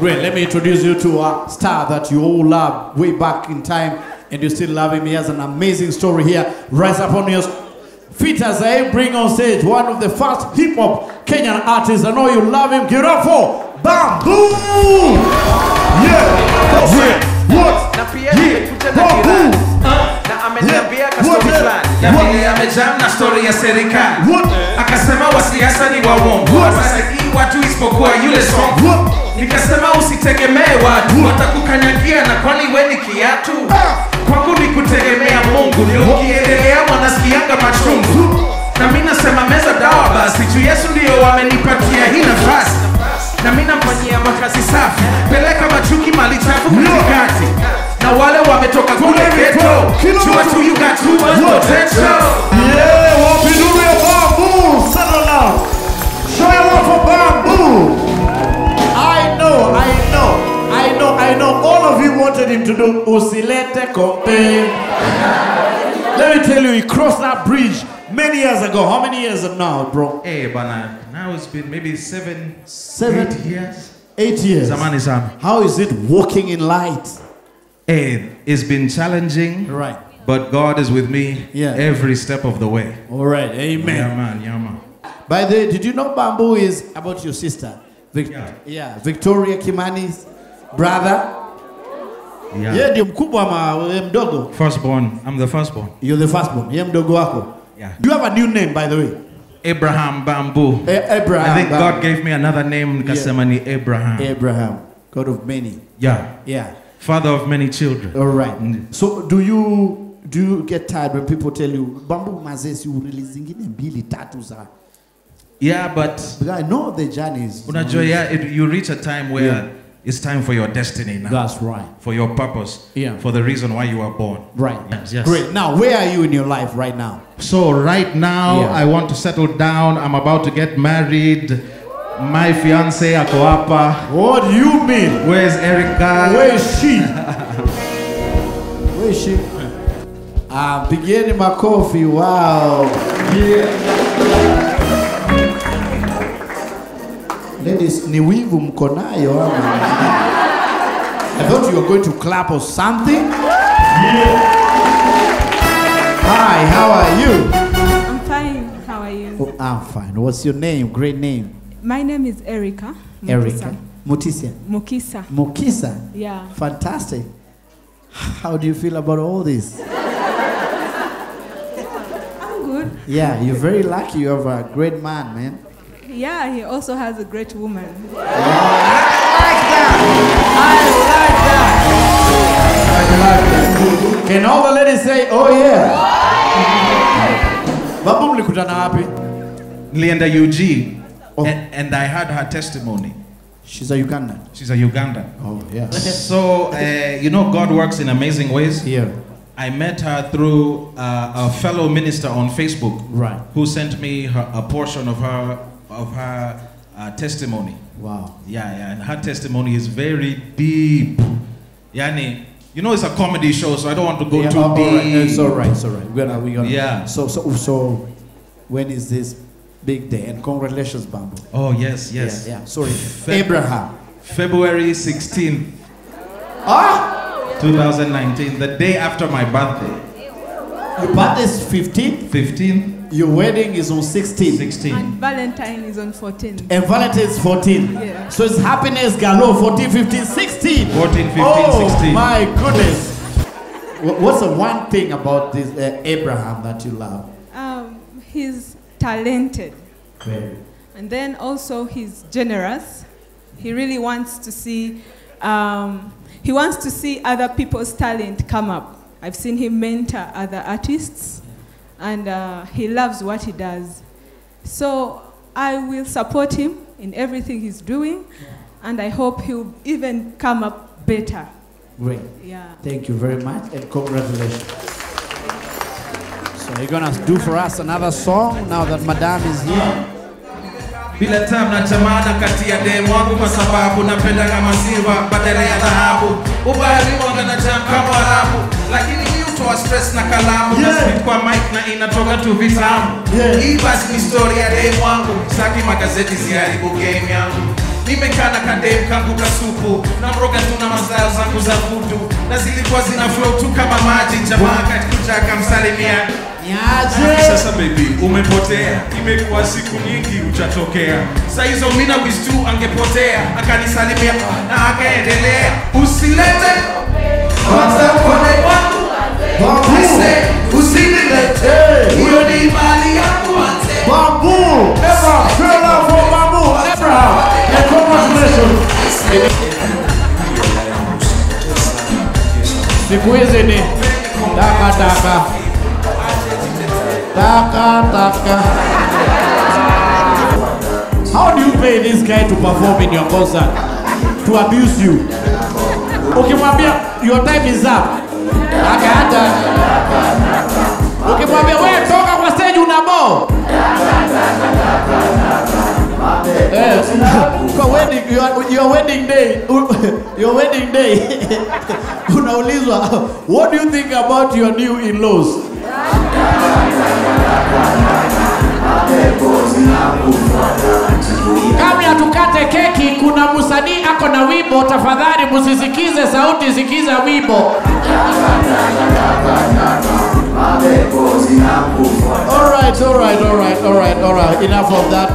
Great. Let me introduce you to a star that you all loved way back in time, and you still love him. He has an amazing story here. Rise up on your feet as I bring on stage one of the first hip hop Kenyan artists. I know you love him. Give it up for Bamboo. Yeah. That's. What? Yeah. nimekuja na Bamboo. jirani na ameniambia Yeah. kastori What? fulani vile amejam na stori ya serikali akasema wasiasa ni waongo What? wasaidii watu isipokuwa yule song What? Nikasema usitegemee watu watakukanyagia na kwani we ni wanted him to do Usilete Kompe. Let me tell you, he crossed that bridge many years ago. How many years now, bro? Hey, bana, now it's been maybe seven, Seven. years. Eight years. Zamani sana. How is it walking in light? Hey, it's been challenging, Right. but God is with me Yeah. every step of the way. All right. Amen. Yeah, man, yeah, man. By the way, did you know Bamboo is about your sister? Vic- Yeah. yeah, Victoria Kimani's brother. Yeah. Yeye ndio mkubwa ama wewe mdogo? Firstborn, I'm the firstborn. You're the firstborn. Yeye mdogo wako. Yeah. You have a new name by the way. Abraham Bamboo. A- Abraham. I think Bamboo. God gave me another name, nikasema ni Abraham. Abraham, God of many. Yeah. Yeah. Father of many children. All right. Mm. So do you do you get tired when people tell you Bamboo mazesi urili zingine mbili tatu za Yeah, but but I know the journey is unajua, yeah, it, you reach a time where Yeah. It's time for your destiny now. That's right. For your purpose. Yeah. For the reason why you were born. Right. Yes, yes. Great. Now, where are you in your life right now? So right now Yeah. I want to settle down. I'm about to get married. My fiance ako hapa. What do you mean? Where's Erica? Where is she? Where is she? I'm beginning my coffee. Wow. Ladies, ni wivu mko nayo? I thought you were going to clap or something. Hi, how are you? I'm fine. How are you? Oh, I'm fine. What's your name? Great name. My name is Erica. Erica. Mutisia. Mukisa. Mukisa. Yeah. Fantastic. How do you feel about all this? I'm good. Yeah, you're very lucky. You have a great man, man. Yeah, he also has a great woman. I like that. I like that. I like that. Can all the ladies say, oh yeah? Babu mlikutana wapi? Nilienda UG. Oh. And, and I heard her testimony. She's a Ugandan. She's a Ugandan. Oh yeah. So, uh, you know, God works in amazing ways. Here. I met her through uh, a fellow minister on Facebook Right. who sent me her, a portion of her, of her uh, testimony. Wow. Yeah, yeah, and her testimony is very deep. Yani, you know, it's a comedy show, so I don't want to go Yeah, too all deep. right. It's all right. It's all right. We're gonna. We're gonna. Yeah. So so so, when is this big day? And congratulations, Bamboo. Oh, yes, yes. Yeah. yeah. Sorry. Fe- Abraham. February 16th, Ah. 2019, the day after my birthday. Your birthday is 15. 15th, Your wedding is on 16. 16. And Valentine is on 14. And Valentine's 14. Yeah. So it's happiness galore 14, 15, 16. 14, 15, oh, 16. my goodness. What's the one thing about this uh, Abraham that you love? Um, he's talented. Very. And then also he's generous. He really wants to see, um, he wants to see other people's talent come up. I've seen him mentor other artists, and uh, he loves what he does. So I will support him in everything he's doing, and I hope he'll even come up better. Great. Yeah. Thank you very much and congratulations. So you're gonna do for us another song now that Madame is here. bila tam na chamana kati ya demu wangu kwa sababu napenda maziwa badala ya dhahabu ubali mwanga na jam kama stress na kalamu Yeah. na kwa mic na inatoka tu vitamu. Yeah. hii basi ni story ya dem wangu. Saki magazeti ziharibu game yangu. Nimekaa na kadem kangu kasupu. Na mroga tu na mazao zangu za vudu na zilikuwa zina flow tu kama maji. Jamaa katikuja akamsalimia. Sasa baby umepotea. Imekuwa siku nyingi uchatokea. Sa hizo mina wistu angepotea. Akanisalimia na akaendelea. Usilete. Kwanza wangu Aise, ni mali yangu ante Bamboo! Ever! Love for Bamboo! Abraham! And congratulations! Siku hizi ni taka taka taka taka. How do you pay this guy to perform in your concert? To abuse you? Ukimwambia your time is up. Akaata. Your, your wedding day your wedding day unaulizwa what do you think about your new in-laws kabla tukate keki kuna msanii ako na wimbo tafadhali musisikize sauti sikiza wimbo Alright, all right, all right. Enough of that.